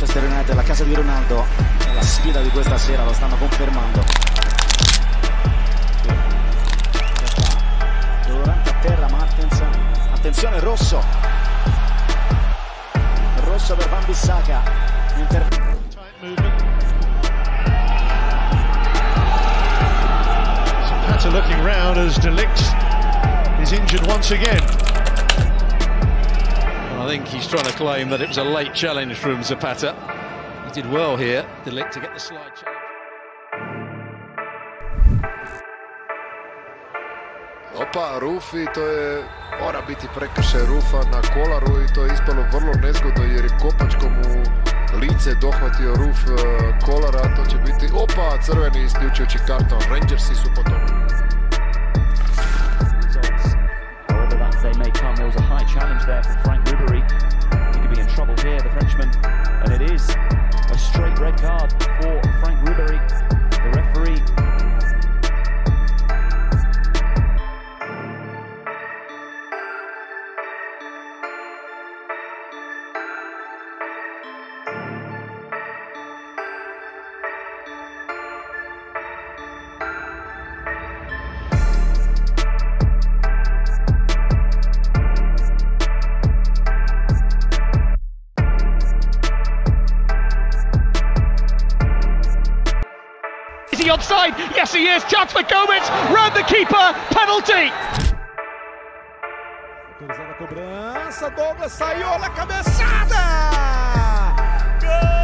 Manchester United, la casa di Ronaldo, è la sfida di questa sera, lo stanno confermando. Durante a terra Martens, attenzione Rosso. Rosso per Van Bissaka. Inter... Looking round as Delict is injured once again. Think he's trying to claim that it was a late challenge from Zapata. He did well here, Delict, to get the slide challenge. Opa, Rufi, to je, mora biti prekršaj Rufa na kolaru i to je ispalo vrlo nezgodno jer je kopačkom u lice dohvatio Ruf e, kolara, to će biti, opa, crveni isključujući karton, Rangersi su po Yes, he is. Chance for Gomez. Round the keeper. Penalty. Cobrança, Douglas saiu cabeçada! Gol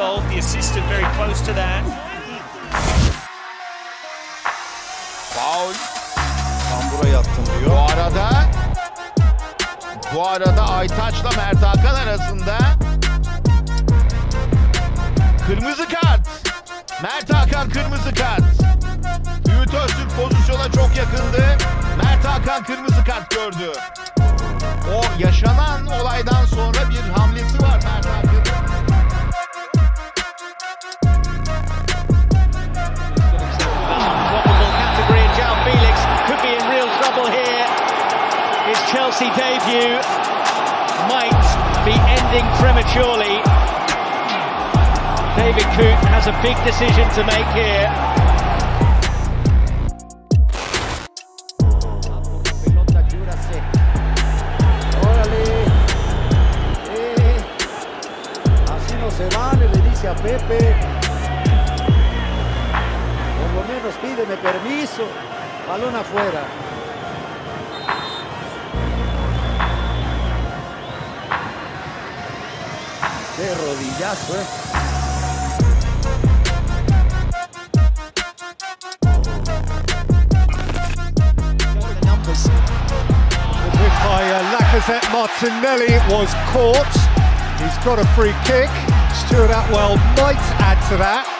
involved, the assistant very close to that. Faul. Tam buraya attım diyor. Bu arada bu arada Aytaç'la Mert Hakan arasında kırmızı kart. Mert Hakan kırmızı kart. Ümit Öztürk pozisyona çok yakındı. Mert Hakan kırmızı kart gördü. O yaşanan olaydan sonra bir hamlesi var Chelsea debut might be ending prematurely. David Coote has a big decision to make here. Pepe. Por lo menos pídeme permiso. Balón afuera. Qué rodillazo, eh. Uh, Lacazette Martinelli was caught. He's got a free kick. Stuart Attwell might add to that.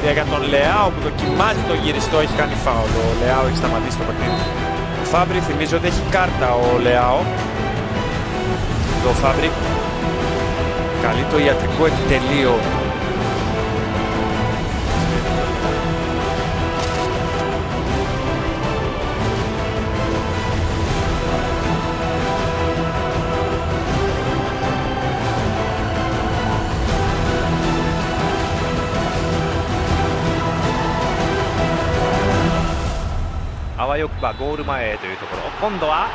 Καλάμπρια για τον Λεάο που δοκιμάζει το γυριστό, έχει κάνει φάουλ. Ο Λεάο έχει σταματήσει το παιχνίδι. Ο Φάμπρι θυμίζει ότι έχει κάρτα ο Λεάο. Το Φάμπρι καλεί το ιατρικό わよくばゴール前へというところ。今度は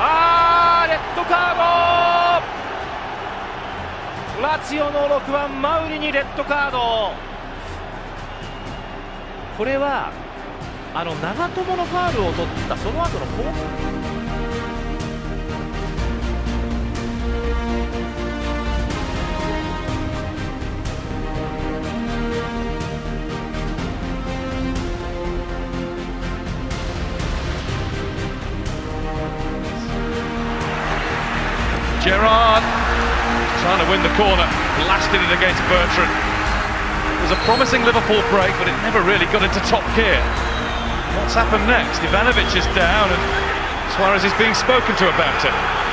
あーレッドカード。ラツオの6番マウリにレッドカード。これはあの長友のファウルを取ったその後の後 Gerrard trying to win the corner, blasted it against Bertrand. It was a promising Liverpool break, but it never really got into top gear. What's happened next? Ivanovic is down and Suarez is being spoken to about it.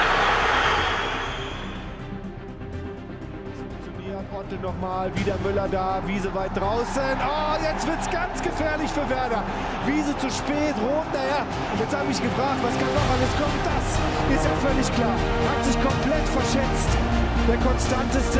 Nochmal, wieder Müller da, Wiese weit draußen. Oh, jetzt wird es ganz gefährlich für Werder. Wiese zu spät, rot, naja. Jetzt habe ich gefragt, was kann noch alles kommen? Das ist ja völlig klar. Hat sich komplett verschätzt. Der konstanteste